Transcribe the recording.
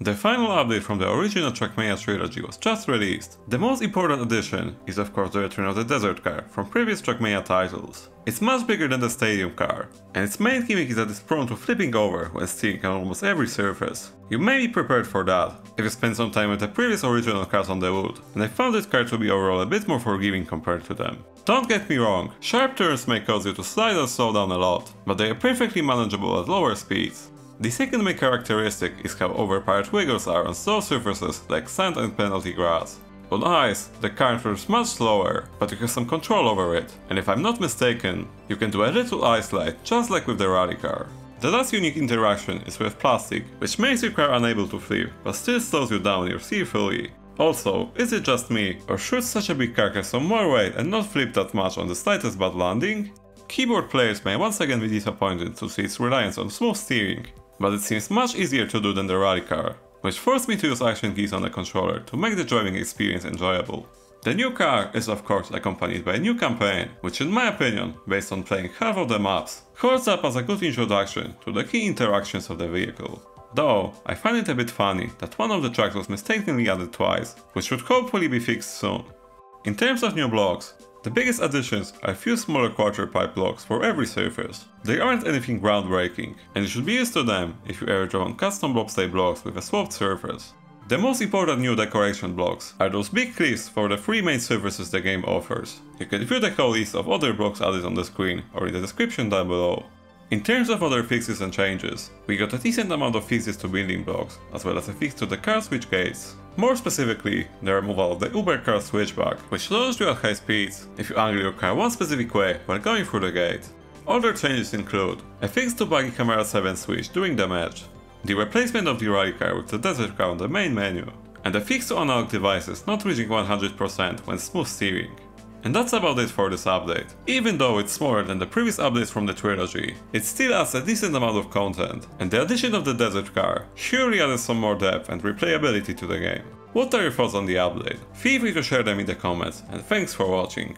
The final update from the original Trackmania trilogy was just released. The most important addition is of course the return of the desert car from previous Trackmania titles. It's much bigger than the stadium car, and its main gimmick is that it's prone to flipping over when steering on almost every surface. You may be prepared for that, if you spend some time with the previous original cars on the wood, and I found this car to be overall a bit more forgiving compared to them. Don't get me wrong, sharp turns may cause you to slide or slow down a lot, but they are perfectly manageable at lower speeds. The second main characteristic is how overpowered wiggles are on slow surfaces like sand and penalty grass. On ice, the car turns much slower, but you have some control over it, and if I'm not mistaken, you can do a little ice slide just like with the rally car. The last unique interaction is with plastic, which makes your car unable to flip, but still slows you down your steer fully. Also, is it just me, or should such a big car have some more weight and not flip that much on the slightest bad landing? Keyboard players may once again be disappointed to see its reliance on smooth steering, but it seems much easier to do than the rally car, which forced me to use action keys on the controller to make the driving experience enjoyable. The new car is of course accompanied by a new campaign, which in my opinion, based on playing half of the maps, holds up as a good introduction to the key interactions of the vehicle. Though, I find it a bit funny that one of the tracks was mistakenly added twice, which should hopefully be fixed soon. In terms of new blocks, the biggest additions are a few smaller quarter pipe blocks for every surface. They aren't anything groundbreaking, and you should be used to them if you ever draw on custom bobsleigh blocks with a swapped surface. The most important new decoration blocks are those big cliffs for the three main surfaces the game offers. You can view the whole list of other blocks added on the screen or in the description down below. In terms of other fixes and changes, we got a decent amount of fixes to building blocks, as well as a fix to the car switch gates. More specifically, the removal of the Uber car switch bug, which allows you at high speeds if you angle your car one specific way when going through the gate. Other changes include a fix to buggy camera 7 switch during the match, the replacement of the rally car with the desert car on the main menu, and a fix to analog devices not reaching 100% when smooth steering. And that's about it for this update. Even though it's smaller than the previous updates from the trilogy, it still adds a decent amount of content, and the addition of the desert car surely added some more depth and replayability to the game. What are your thoughts on the update? Feel free to share them in the comments, and thanks for watching.